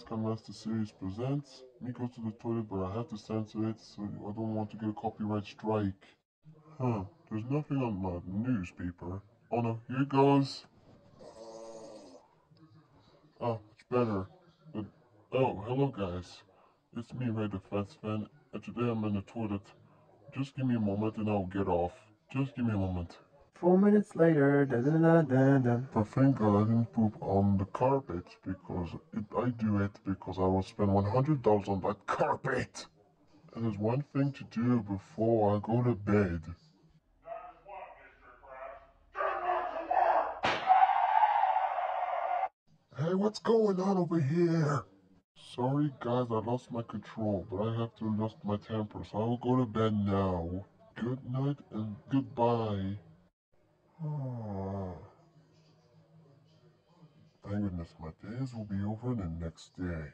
Today's KineMaster series presents me goes to the toilet but I have to censor it so I don't want to get a copyright strike. Huh, there's nothing on my newspaper. Oh no, here goes. Oh, it's better. But, oh, hello guys. It's me, Ray the Fats fan, and today I'm in the toilet. Just give me a moment and I'll get off. Just give me a moment. Four minutes later, da da da da da. I didn't poop on the carpet because I do it because I will spend $100 on that carpet. And there's one thing to do before I go to bed. Hey, what's going on over here? Sorry guys, I lost my control, but I have to lose my temper, so I will go to bed now. Good night and goodbye. Oh. Thank goodness my days will be over the next day.